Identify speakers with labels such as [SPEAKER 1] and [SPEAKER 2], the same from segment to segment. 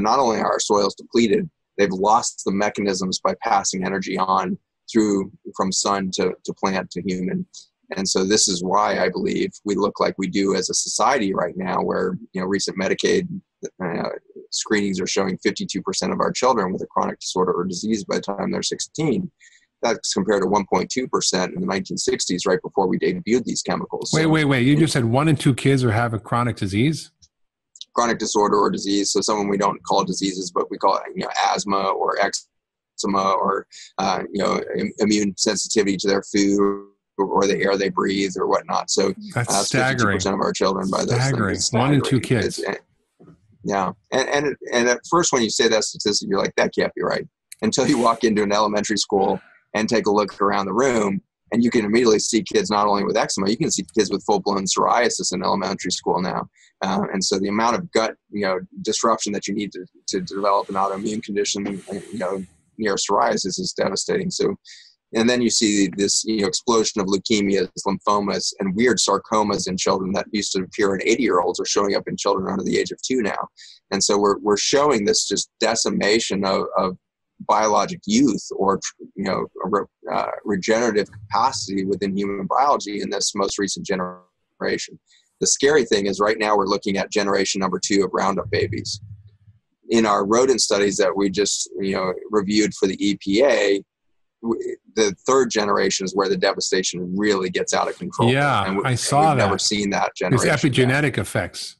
[SPEAKER 1] Not only are our soils depleted, they've lost the mechanisms by passing energy on through from sun to, to plant to human. And so this is why I believe we look like we do as a society right now, where you know recent Medicaid uh, screenings are showing 52% of our children with a chronic disorder or disease by the time they're 16. That's compared to 1.2% in the 1960s, right before we debuted these chemicals.
[SPEAKER 2] Wait, wait, wait! You just said one in two kids are having chronic disease.
[SPEAKER 1] Chronic disorder or disease. So someone we don't call diseases, but we call it you know asthma or eczema or uh, you know immune sensitivity to their food or the air they breathe or whatnot. So
[SPEAKER 2] that's uh, staggering.
[SPEAKER 1] Percent of our children by those
[SPEAKER 2] staggering. One in two kids.
[SPEAKER 1] yeah, and and and at first when you say that statistic, you're like, that can't be right. Until you walk into an elementary school and take a look around the room, and you can immediately see kids not only with eczema, you can see kids with full blown psoriasis in elementary school now. Uh, and so the amount of gut, you know, disruption that you need to, to develop an autoimmune condition, you know, near psoriasis is devastating. So and then you see this you know, explosion of leukemias, lymphomas, and weird sarcomas in children that used to appear in 80 year olds are showing up in children under the age of two now. And so we're, we're showing this just decimation of, of biologic youth or you know uh, regenerative capacity within human biology in this most recent generation. The scary thing is right now we're looking at generation number two of Roundup babies. In our rodent studies that we just you know reviewed for the EPA, the third generation is where the devastation really gets out of control.
[SPEAKER 2] Yeah, we, I saw
[SPEAKER 1] we've
[SPEAKER 2] that.
[SPEAKER 1] Never seen that generation.
[SPEAKER 2] There's epigenetic effects,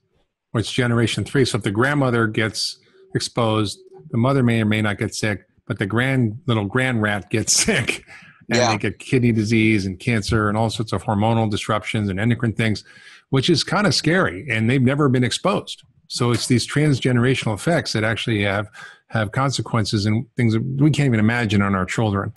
[SPEAKER 2] which generation three. So if the grandmother gets exposed, the mother may or may not get sick, but the grand little grand rat gets sick, and yeah. they get kidney disease and cancer and all sorts of hormonal disruptions and endocrine things, which is kind of scary. And they've never been exposed. So it's these transgenerational effects that actually have have consequences and things that we can't even imagine on our children.